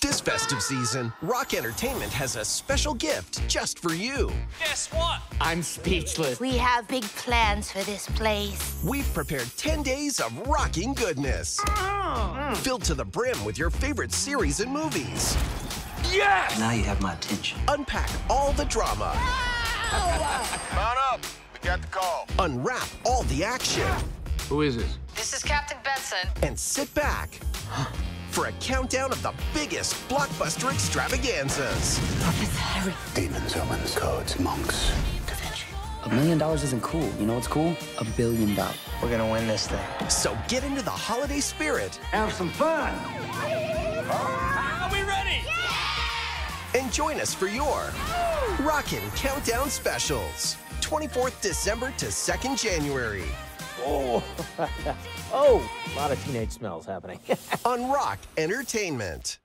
This festive season, Rock Entertainment has a special gift just for you. Guess what? I'm speechless. We have big plans for this place. We've prepared 10 days of rocking goodness. Mm-hmm. Filled to the brim with your favorite series and movies. Yes! Now you have my attention. Unpack all the drama. Mount up. We got the call. Unwrap all the action. Who is this? This is Captain Benson. And sit back for a countdown of the biggest blockbuster extravaganzas. Demons, omens, codes, monks. Da Vinci. A million dollars isn't cool. You know what's cool? A billion dollars. We're gonna win this thing. So get into the holiday spirit. Have some fun. Are we ready? Yeah! And join us for your Rockin' Countdown Specials. 24th December to 2nd January Oh, oh, a lot of teenage smells happening. on Rock Entertainment.